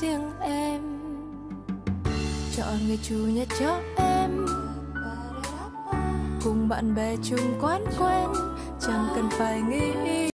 riêng em. Chọn ngày chủ nhật cho em. Cùng bạn bè chung quán quen, chẳng cần phải nghĩ